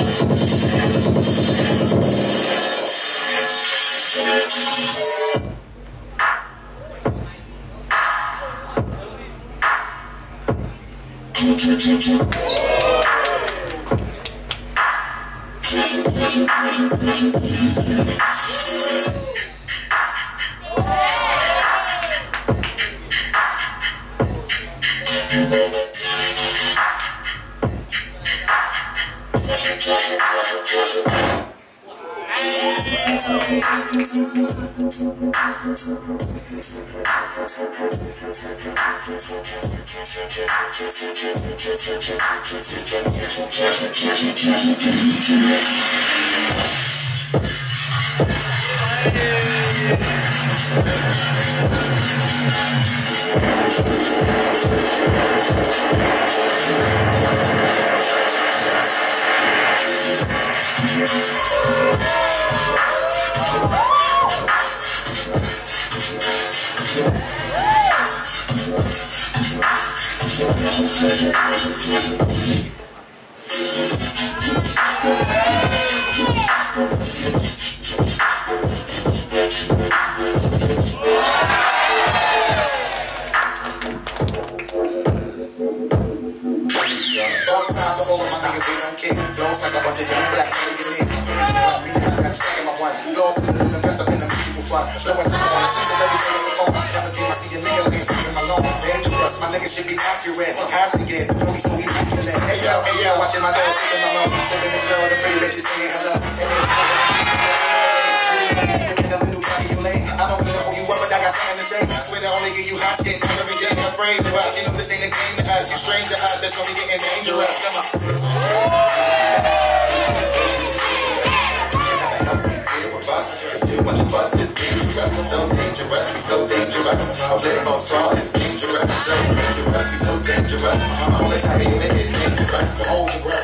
of all of my Flows like a bunch of young black millionaires. You. Lost my niggas should be accurate. Have to get police so immaculate. Hey yo, hey yo, watching my dog sipping my mouth. Sipping the slow, the pretty bitches saying hello. In the little cabriolet. I don't you but I got something to say. I swear to only give you hot shit every day. Afraid to rush, you know this ain't a game to us. You strange to us, that's when we getting dangerous. Come on. Too much fuss, it's dangerous, dangerous. A flip on straw is dangerous, so dangerous, we so dangerous. My whole entire unit is dangerous. Hold your breath,